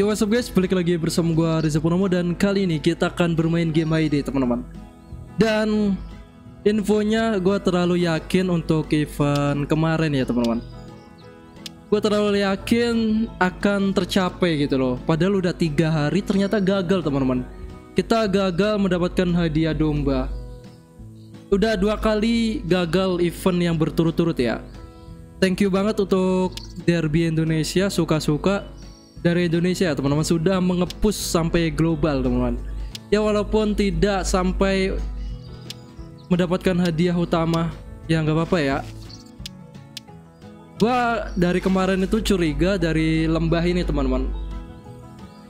Yo what's up guys, balik lagi bersama gua Reza Purnomo dan kali ini kita akan bermain game ID teman-teman. Dan infonya gua terlalu yakin untuk event kemarin ya teman-teman. Gue terlalu yakin akan tercapai gitu loh. Padahal udah tiga hari ternyata gagal teman-teman. Kita gagal mendapatkan hadiah domba. Udah dua kali gagal event yang berturut-turut ya. Thank you banget untuk Derby Indonesia suka-suka dari Indonesia teman-teman. Sudah mengepus sampai global teman-teman. Ya walaupun tidak sampai mendapatkan hadiah utama ya nggak apa-apa ya. Gua dari kemarin itu curiga dari lembah ini teman-teman.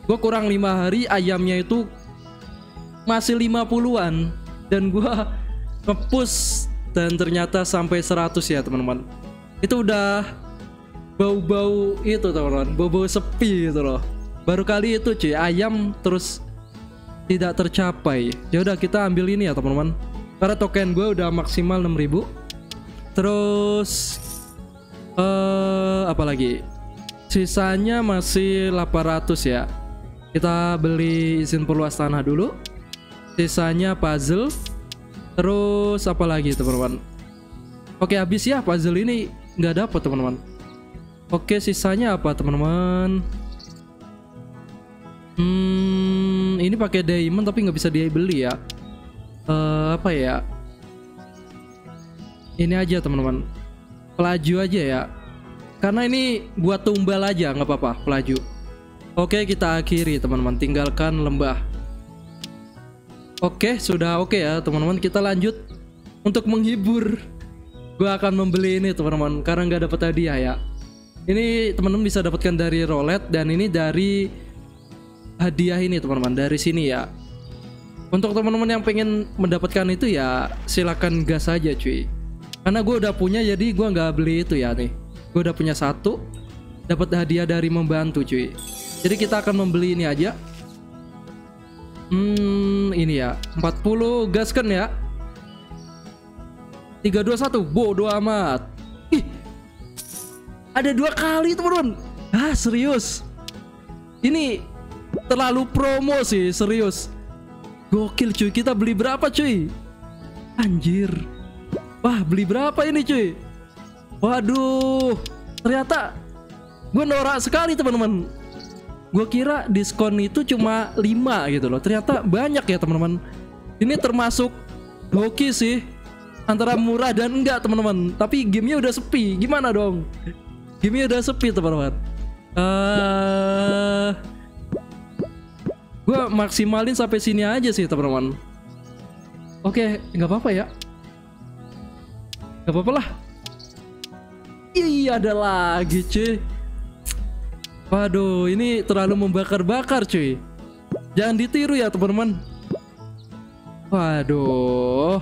Gua kurang lima hari ayamnya itu masih 50-an dan gua ngepus dan ternyata sampai 100 ya teman-teman. Itu udah bau-bau itu teman-teman bau-bau sepi gitu loh. Baru kali itu cuy. Ayam terus tidak tercapai. Ya udah kita ambil ini ya teman-teman. Karena token gue udah maksimal 6000 terus eh uh, apa lagi? Sisanya masih 800 ya. Kita beli izin perluas tanah dulu. Sisanya puzzle. Terus apa lagi teman-teman? Oke habis ya puzzle ini. Nggak dapat teman-teman Oke, sisanya apa teman-teman? Hmm, ini pakai diamond tapi nggak bisa dibeli ya. Uh, apa ya? Ini aja teman-teman. Pelaju aja ya. Karena ini buat tumbal aja nggak apa-apa pelaju. Oke, kita akhiri teman-teman. Tinggalkan lembah. Oke, sudah oke ya teman-teman. Kita lanjut untuk menghibur. Gue akan membeli ini teman-teman karena nggak dapat hadiah ya. Ini teman-teman bisa dapatkan dari roulette dan ini dari hadiah ini teman-teman dari sini ya. Untuk teman-teman yang pengen mendapatkan itu ya silakan gas aja cuy. Karena gue udah punya jadi gue nggak beli itu ya nih. Gue udah punya satu, dapat hadiah dari membantu cuy. Jadi kita akan membeli ini aja. Hmm, ini ya. 40 gas kan ya. 321 bodoh amat. Ada dua kali teman-teman ah serius? Ini terlalu promo sih serius. Gokil cuy. Kita beli berapa cuy? Anjir. Wah beli berapa ini cuy? Waduh. Ternyata gue norak sekali teman-teman. Gue kira diskon itu cuma 5 gitu loh. Ternyata banyak ya teman-teman. Ini termasuk hoki sih. Antara murah dan enggak teman-teman. Tapi gamenya udah sepi. Gimana dong Game udah sepi teman-teman. Uh, gue maksimalin sampai sini aja sih teman-teman. Oke, nggak apa-apa ya. Nggak apa-apa lah. Iya ada lagi cuy. Waduh, ini terlalu membakar-bakar cuy. Jangan ditiru ya teman-teman. Waduh.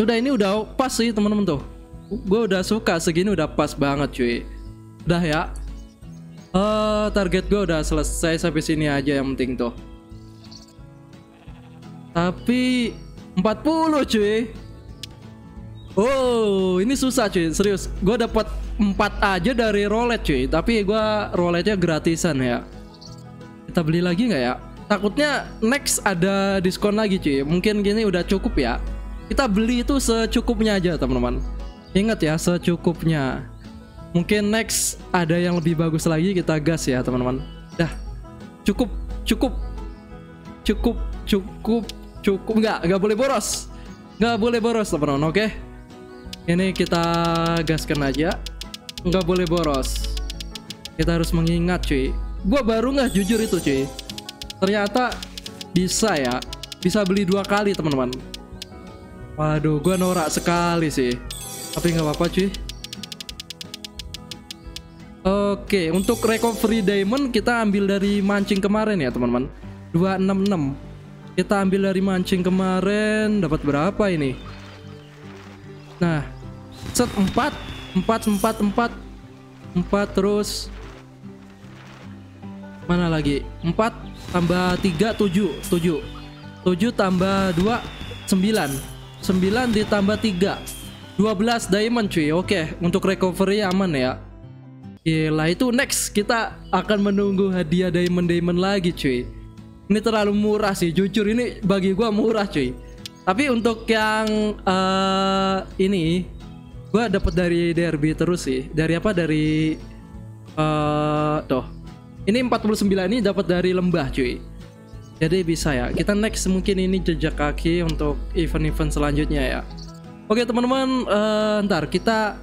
Udah ini udah pas sih teman-teman tuh gue udah suka segini udah pas banget cuy. Udah ya. Uh, target gue udah selesai sampai sini aja yang penting tuh. Tapi 40 cuy. Oh ini susah cuy. Serius gue dapat 4 aja dari roulette cuy. Tapi gue roulette-nya gratisan ya. Kita beli lagi nggak ya? Takutnya next ada diskon lagi cuy. Mungkin gini udah cukup ya. Kita beli itu secukupnya aja teman-teman Ingat ya secukupnya. Mungkin next ada yang lebih bagus lagi kita gas ya teman-teman. Dah. Cukup cukup. Cukup cukup cukup. Nggak nggak boleh boros. Nggak boleh boros teman-teman oke? Ini kita gaskan aja. Nggak boleh boros. Kita harus mengingat cuy. Gua baru nggak jujur itu cuy. Ternyata bisa ya. Bisa beli dua kali teman-teman. Waduh gua norak sekali sih tapi nggak apa-apa cuy. Oke untuk recovery diamond kita ambil dari mancing kemarin ya teman-teman. 266 kita ambil dari mancing kemarin dapat berapa ini? Nah set 4 4 4 4 4 terus mana lagi? 4 tambah 3 7 7 7 tambah 2 9 9 ditambah 3 12 diamond cuy oke untuk recovery aman ya Gila itu next kita akan menunggu hadiah diamond diamond lagi cuy. Ini terlalu murah sih, jujur ini bagi gua murah cuy. Tapi untuk yang eh, ini gua dapat dari derby terus sih. Dari apa? Dari eh toh. Ini 49 ini dapat dari lembah cuy. Jadi bisa ya. Kita next mungkin ini jejak kaki untuk event-event selanjutnya ya. Oke teman-teman, eh, ntar kita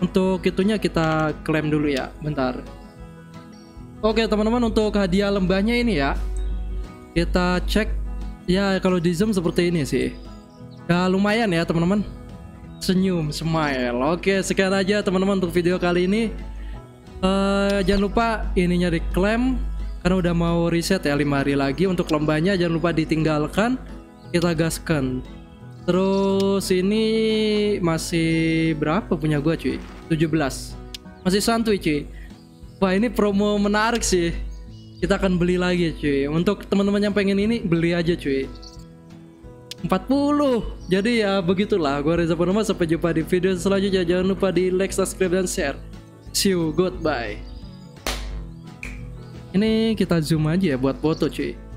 untuk itunya kita klaim dulu ya, bentar. Oke teman-teman untuk hadiah lembahnya ini ya, kita cek ya kalau di zoom seperti ini sih. Ya lumayan ya teman-teman. Senyum, smile. Oke sekian aja teman-teman untuk video kali ini. Eh, jangan lupa ininya diklaim karena udah mau reset ya 5 hari lagi untuk lembahnya jangan lupa ditinggalkan kita gaskan terus ini masih berapa punya gua cuy? 17 masih santuy cuy. Wah ini promo menarik sih. Kita akan beli lagi cuy. Untuk teman-teman yang pengen ini beli aja cuy. 40 jadi ya begitulah. Gua Reza Purnama sampai jumpa di video selanjutnya. Jangan lupa di like subscribe dan share. See you. Goodbye. Ini kita zoom aja ya buat foto cuy